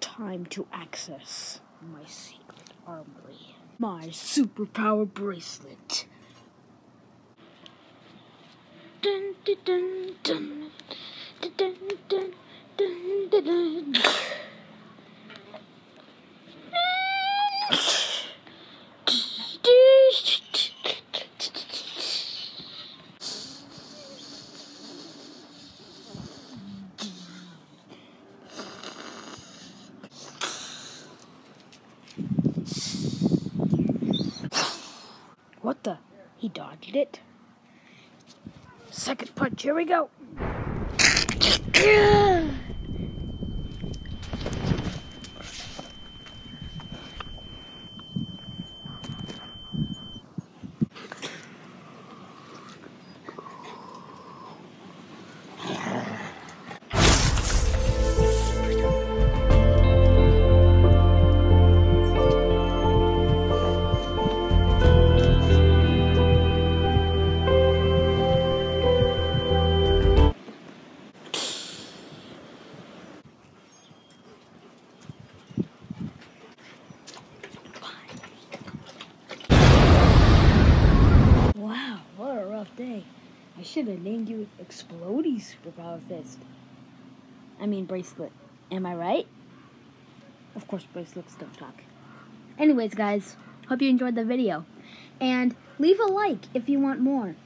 Time to access my secret armory. My superpower bracelet. Dun, dun, dun, dun. Dun, dun, dun, dun, dun, dun. What the? He dodged it. Second punch, here we go. day. I should have named you Explodey Superpower Fist. I mean bracelet. Am I right? Of course bracelets don't talk. Anyways guys, hope you enjoyed the video. And leave a like if you want more.